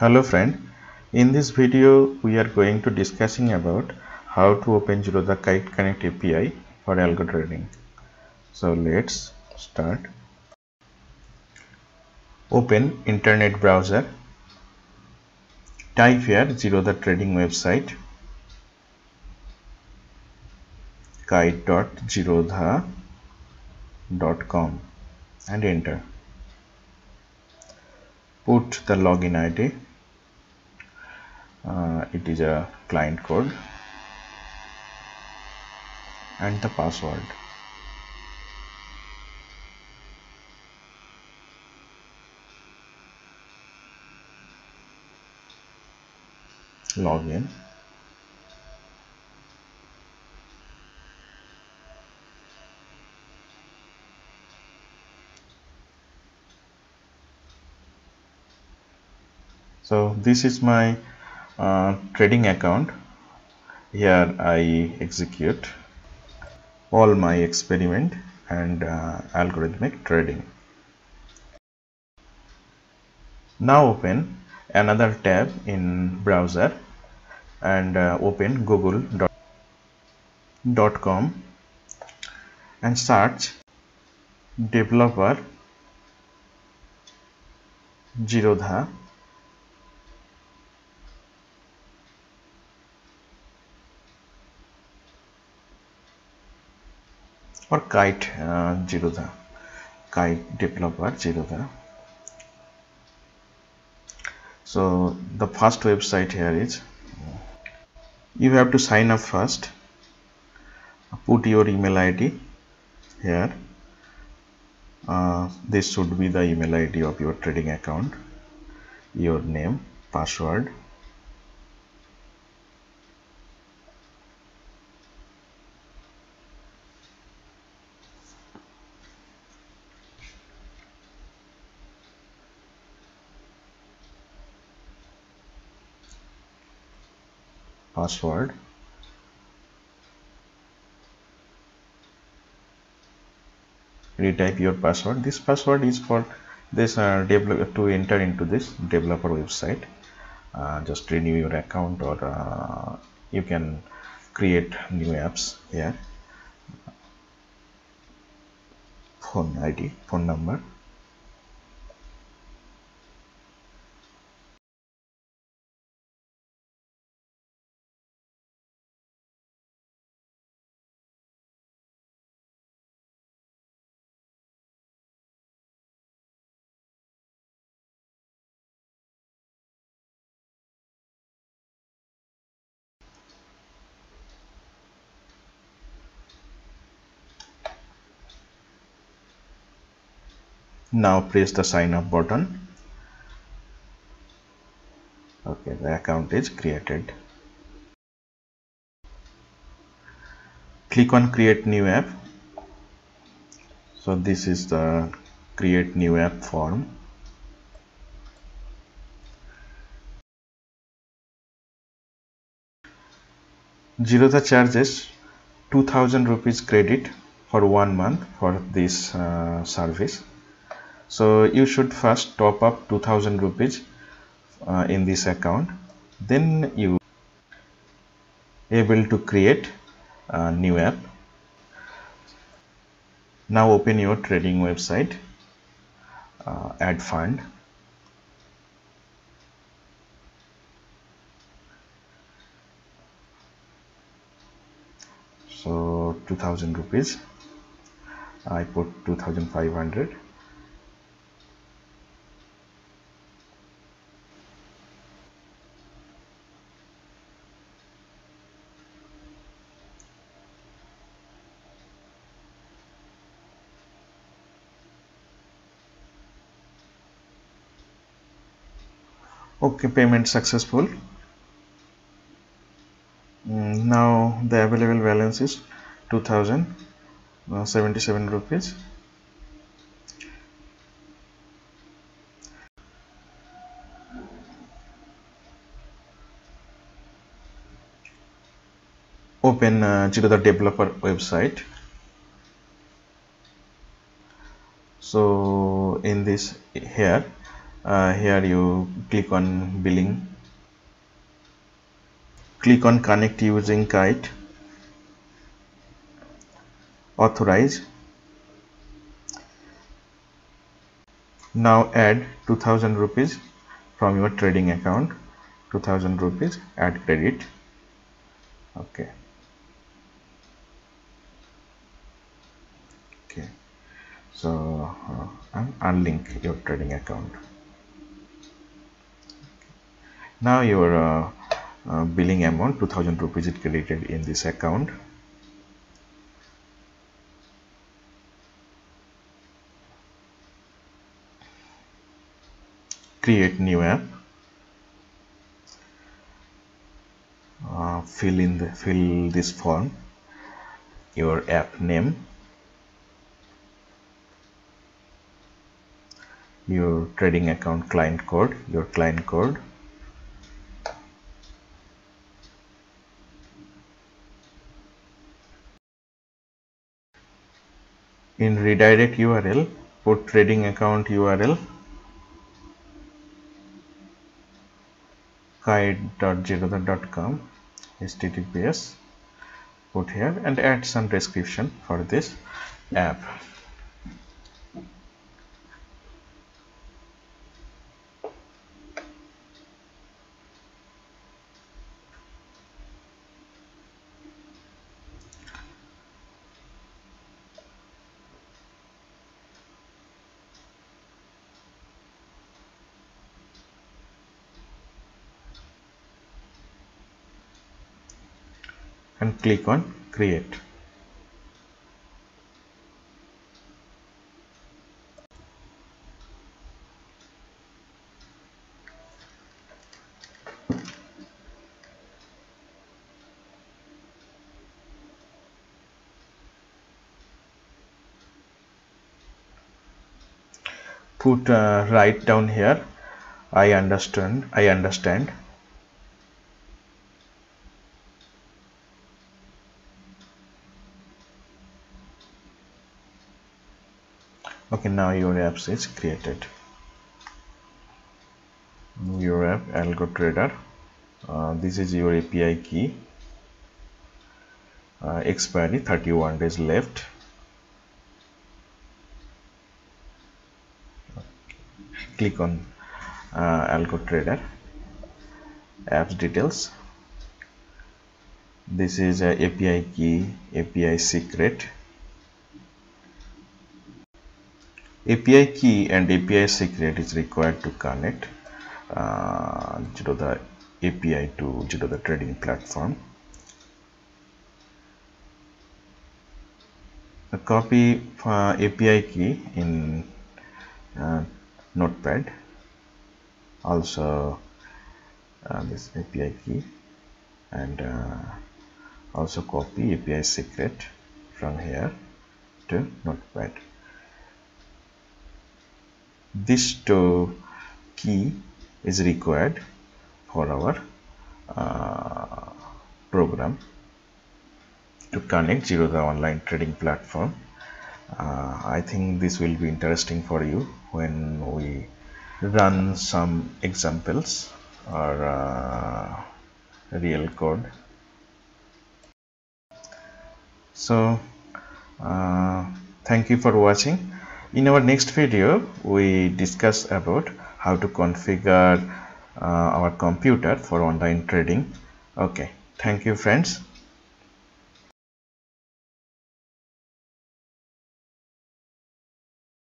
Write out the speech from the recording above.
hello friend. In this video we are going to discussing about how to open Zerodha Kite Connect API for algo trading. So let's start. Open internet browser. Type here Zerodha trading website. kite.zerodha.com and enter. Put the login ID uh, it is a client code. And the password. Login. So this is my uh, trading account. Here I execute all my experiment and uh, algorithmic trading. Now open another tab in browser and uh, open google.com and search developer Zerodha or kite uh, Zerodha kite developer Zerodha so the first website here is you have to sign up first. Put your email id here. Uh, this should be the email id of your trading account. Your name password password. Retype your password this password is for this uh, to enter into this developer website. Uh, just renew your account or uh, you can create new apps here. Phone id phone number now press the sign up button. Okay the account is created. Click on create new app. So this is the create new app form. Zerodha charges 2000 rupees credit for one month for this uh, service so you should first top up 2000 rupees uh, in this account. Then you able to create a new app. Now open your trading website uh, add fund. So 2000 rupees. I put 2500 okay payment successful. Mm, now the available balance is 2077 uh, rupees. Open uh, the developer website. So in this here uh, here you click on billing. Click on connect using kite. Authorize. Now add 2000 rupees from your trading account. 2000 rupees add credit. Okay. Okay. So uh, unlink your trading account now your uh, uh, billing amount 2000 rupees is credited in this account. Create new app. Uh, fill in the fill this form your app name. Your trading account client code your client code in redirect URL put trading account URL kite.zerodha.com https put here and add some description for this app and click on create. Put uh, write down here. I understand I understand okay now your apps is created. Your app algo trader. Uh, this is your API key. Uh, expiry 31 days left. Click on uh, algo trader. Apps details. This is a API key API secret API key and API secret is required to connect uh, the API to the trading platform. A copy uh, API key in uh, Notepad. Also uh, this API key and uh, also copy API secret from here to Notepad this key is required for our uh, program to connect Zerodha online trading platform. Uh, I think this will be interesting for you when we run some examples or uh, real code. So uh, thank you for watching in our next video we discuss about how to configure uh, our computer for online trading. Okay thank you friends